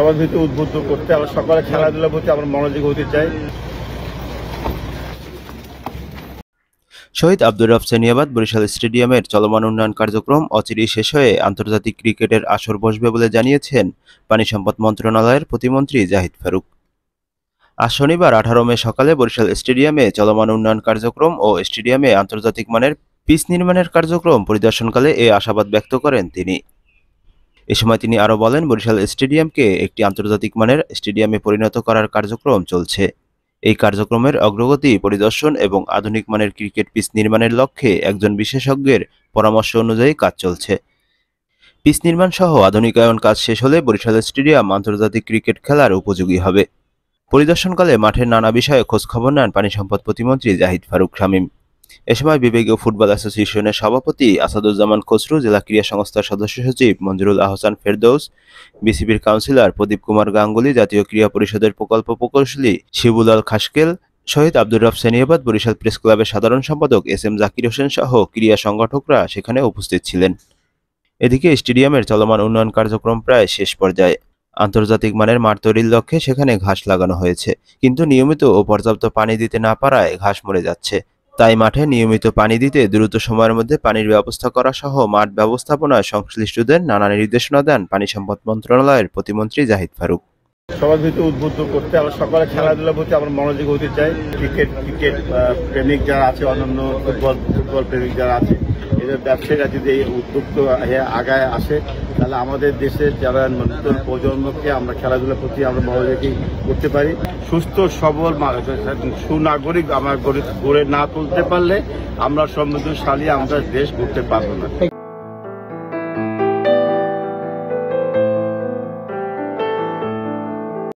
সবার ভিতরে উদ্বুদ্ধ করতে আমরা সকালে খেলাধুলার প্রতি আমরা মনোযোগ হতে চাই। শহীদ আব্দুর রব সেনিয়াবাদ বরিশাল স্টেডিয়ামের চলমান উন্নয়ন কার্যক্রম অচিরেই শেষ হয়ে আন্তর্জাতিক ক্রিকেটের আসর বসবে বলে জানিয়েছেন পানি সম্পদ মন্ত্রণালয়ের প্রতিমন্ত্রী জাহিদ ফারুক। আজ শনিবার আঠারো মে সকালে বরিশাল স্টেডিয়ামে চলমান উন্নয়ন কার্যক্রম ও স্টেডিয়ামে আন্তর্জাতিক মানের পিচ নির্মাণের কার্যক্রম পরিদর্শনকালে এ আশাবাদ ব্যক্ত করেন তিনি। এ সময় তিনি আরও বলেন, বরিশাল স্টেডিয়ামকে একটি আন্তর্জাতিক মানের স্টেডিয়ামে পরিণত করার কার্যক্রম চলছে। এই কার্যক্রমের অগ্রগতি, পরিদর্শন এবং আধুনিক মানের ক্রিকেট পিচ নির্মাণের লক্ষ্যে একজন বিশেষজ্ঞের পরামর্শ অনুযায়ী কাজ চলছে। পিচ নির্মাণ সহ আধুনিকায়ন কাজ শেষ হলে বরিশাল স্টেডিয়াম আন্তর্জাতিক ক্রিকেট খেলার উপযোগী হবে। পরিদর্শনকালে মাঠের নানা বিষয়ে খোঁজখবর নেন পানি সম্পদ প্রতিমন্ত্রী জাহিদ ফারুক শামীম। এ সময় বিবেকীয় ফুটবল অ্যাসোসিয়েশনের সভাপতি আসাদুজ্জামান খসরু, জেলা ক্রীড়া সংস্থার সদস্য সচিব মঞ্জুরুল আহসান ফেরদৌস, বিসিবির কাউন্সিলর প্রদীপ কুমার গাঙ্গুলি, জাতীয় ক্রীড়া পরিষদের প্রকল্প প্রকৌশলী শিবুলাল খাসকেল শহীদ আব্দুর রব সেনিয়াবাদ, বরিশাল প্রেস ক্লাবের সাধারণ সম্পাদক এস এম জাকির হোসেন সহ ক্রীড়া সংগঠকরা সেখানে উপস্থিত ছিলেন। এদিকে স্টেডিয়ামের চলমান উন্নয়ন কার্যক্রম প্রায় শেষ পর্যায়ে। আন্তর্জাতিক মানের মাঠ তৈরির লক্ষ্যে সেখানে ঘাস লাগানো হয়েছে, কিন্তু নিয়মিত ও পর্যাপ্ত পানি দিতে না পারায় ঘাস মরে যাচ্ছে। তাই মাঠে নিয়মিত পানি দিতে দ্রুত সময়ের মধ্যে পানির ব্যবস্থা করা সহ মাঠ ব্যবস্থাপনায় সংশ্লিষ্টদের নানা নির্দেশনা দেন পানি সম্পদ মন্ত্রণালয়ের প্রতিমন্ত্রী জাহিদ ফারুক। সবার ভিতরে উদ্বুদ্ধ করতে আমরা সকালে খেলাধুলার প্রতি আমরা মনোযোগ হতে চাই। ক্রিকেট ক্রিকেট প্রেমিক যারা আছে, অন্যান্য ফুটবল ফুটবল প্রেমিক যারা আছে এদের ব্যবসায়ীরা যদি এই উদ্যুক্ত আগায় আসে, তাহলে আমাদের দেশের যারা নতুন প্রজন্মকে আমরা খেলাধুলার প্রতি আমরা মনোযোগী করতে পারি। সুস্থ, সবল সুনাগরিক, আমরা গড়ে না তুলতে পারলে আমরা সমৃদ্ধশালী আমরা দেশ ঘুরতে পারব না।